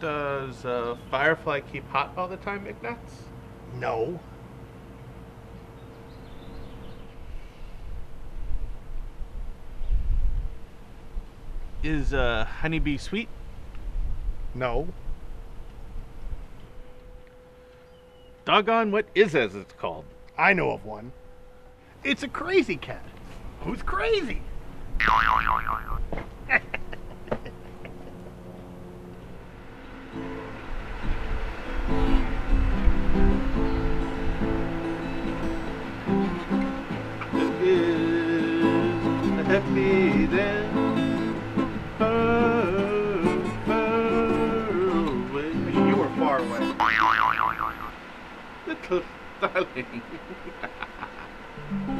Does a firefly keep hot all the time, Ignatz? No. Is a honeybee sweet? No. Doggone, what is as it's called? I know of one. It's a crazy cat. Who's crazy? Is happy then. Far, far away. You were far away. Little darling.